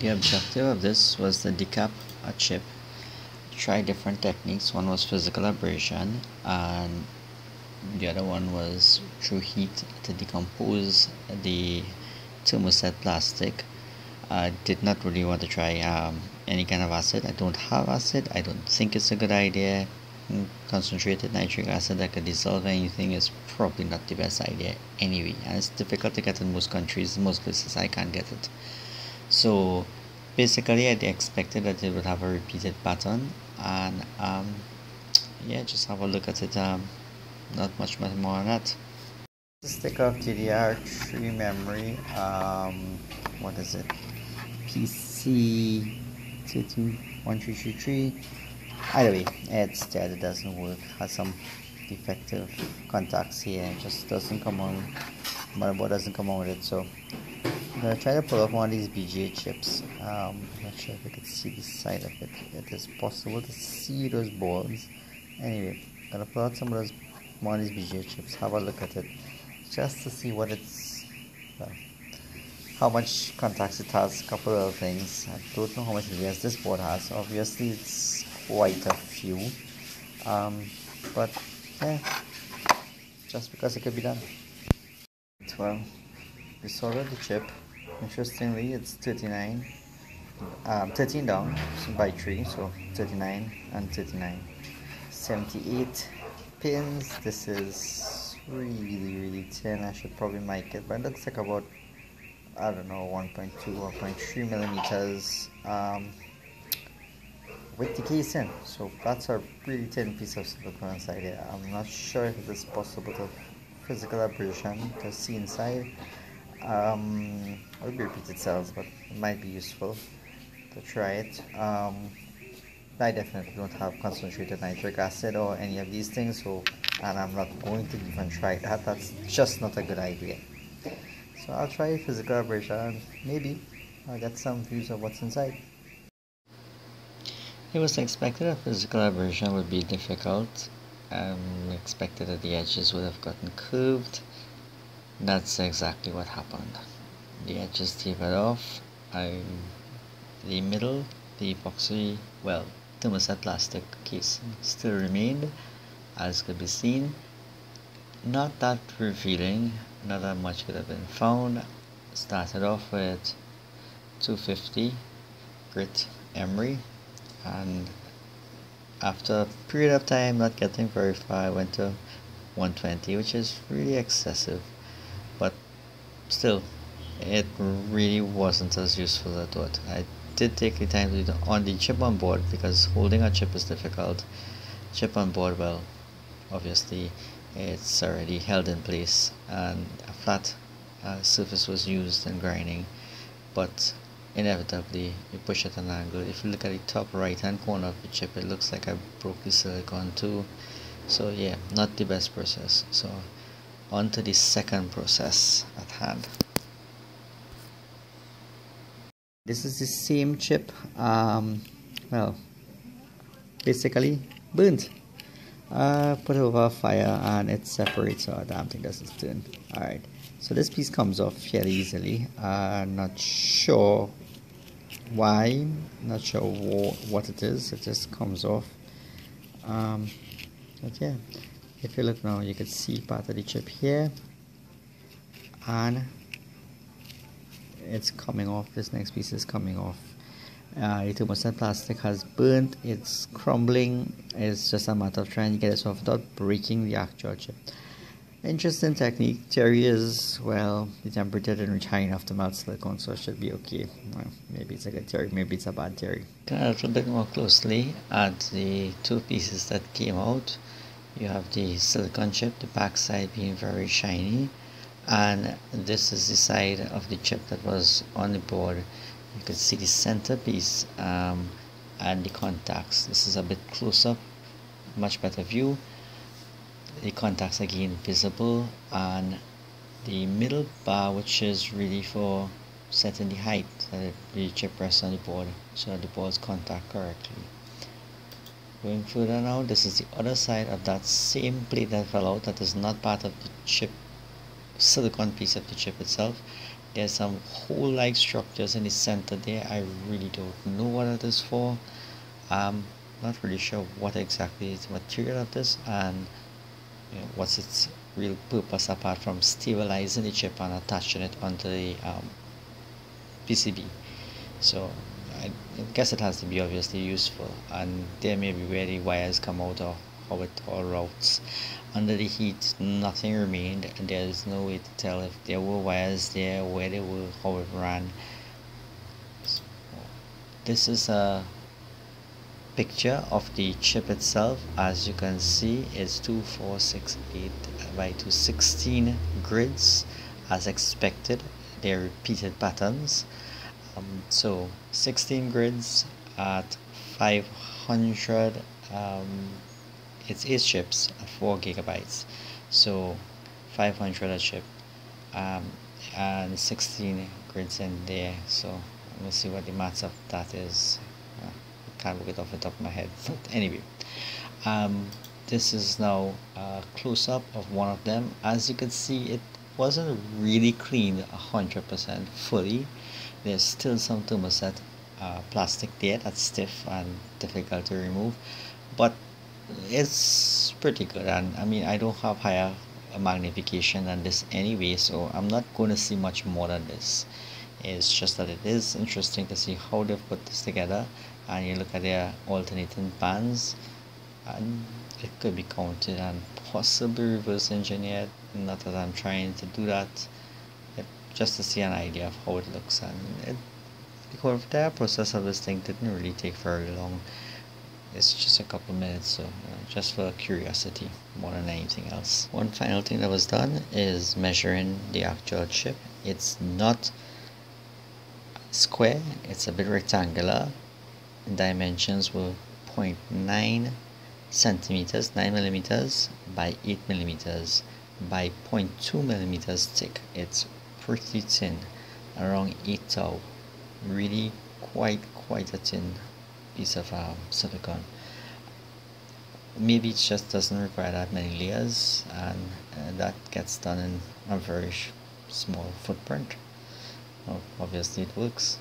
The objective of this was to decap a chip, try different techniques. One was physical abrasion and the other one was through heat to decompose the thermoset plastic. I did not really want to try um, any kind of acid. I don't have acid. I don't think it's a good idea. Mm, concentrated nitric acid that could dissolve anything is probably not the best idea anyway. And it's difficult to get in most countries. Most places I can't get it. So basically I expected that it would have a repeated pattern and um, yeah just have a look at it um, not much much more on that. Stick of DDR3 memory um, what is it PC 221333 either way it's dead it doesn't work has some defective contacts here it just doesn't come on motherboard doesn't come on with it so I'm gonna try to pull off one of these BGA chips um, I'm not sure if you can see the side of it it is possible to see those balls anyway I'm gonna pull out some of those one of these BGA chips have a look at it just to see what it's well, how much contacts it has, a couple of things. I don't know how much layers this board has. Obviously, it's quite a few. Um, but yeah, just because it could be done. Well, we sorted the chip. Interestingly, it's 39, um, 13 down by 3, so 39 and 39. 78 pins. This is really, really thin. I should probably make it, but it looks like about I don't know 1.2 or 0.3 millimeters um, with the case in so that's a really thin piece of silicone inside here I'm not sure if it is possible to physical abrasion to see inside um, will be repeated cells but it might be useful to try it um, I definitely don't have concentrated nitric acid or any of these things so and I'm not going to even try that that's just not a good idea so I'll try a physical abrasion maybe I'll get some views of what's inside. It was expected that physical abrasion would be difficult. Um, expected that the edges would have gotten curved. That's exactly what happened. The edges tapered off. I, the middle, the epoxy, well, thermoset plastic case still remained, as could be seen. Not that revealing not that much could have been found started off with 250 grit emery and after a period of time not getting very far I went to 120 which is really excessive still it really wasn't as useful as I thought. I did take the time to do it on the chip on board because holding a chip is difficult. Chip on board well obviously it's already held in place and a flat uh, surface was used in grinding but inevitably you push at an angle. If you look at the top right hand corner of the chip it looks like I broke the silicon too. So yeah not the best process. So on to the second process at hand. This is the same chip um, well basically burnt. Uh, put it over fire and it separates so damn thing doesn't turn alright so this piece comes off fairly easily. Uh, not sure why not sure what it is. It just comes off. Um, but yeah if you look now you can see part of the chip here. And it's coming off. This next piece is coming off. Uh, the thermoset plastic has burnt. It's crumbling. It's just a matter of trying to get it off without breaking the actual chip. Interesting technique. Theory is. Well the temperature didn't reach high enough to melt silicone so it should be okay. Well, maybe it's a good theory. Maybe it's a bad theory. A little bit more closely at the two pieces that came out you have the silicon chip the back side being very shiny. And this is the side of the chip that was on the board. You can see the center piece um, and the contacts. This is a bit closer much better view. The contacts again visible and the middle bar which is really for setting the height that the chip rests on the board so the boards contact correctly going further now this is the other side of that same plate that fell out that is not part of the chip silicon piece of the chip itself. There's some hole like structures in the center there. I really don't know what it is for. I'm not really sure what exactly is the material of this and you know, what's its real purpose apart from stabilizing the chip and attaching it onto the um, PCB so I guess it has to be obviously useful and there may be where the wires come out or how it all routes. Under the heat nothing remained and there's no way to tell if there were wires there where they were how it ran. So, this is a picture of the chip itself. As you can see it's 2468 by 216 grids as expected. They're repeated patterns um, so 16 grids at 500 um, it's 8 chips at 4 gigabytes. So 500 a chip um, and 16 grids in there. So me see what the maths of that is. Uh, I can't work it off the top of my head but anyway. Um, this is now a close-up of one of them. As you can see it wasn't really cleaned 100% fully there's still some thermoset uh, plastic there that's stiff and difficult to remove but it's pretty good. And I mean I don't have higher magnification than this anyway so I'm not going to see much more than this. It's just that it is interesting to see how they've put this together and you look at their alternating bands and it could be counted and possibly reverse engineered not that I'm trying to do that just to see an idea of how it looks. And it, the entire process of this thing didn't really take very long. It's just a couple minutes so just for curiosity more than anything else. One final thing that was done is measuring the actual chip. It's not square it's a bit rectangular. Dimensions were 0.9 centimeters 9 millimeters by 8 millimeters by 0.2 millimeters thick. It's pretty thin around 8 thou really quite quite a thin piece of um, silicone. Maybe it just doesn't require that many layers and uh, that gets done in a very small footprint. Well, obviously it works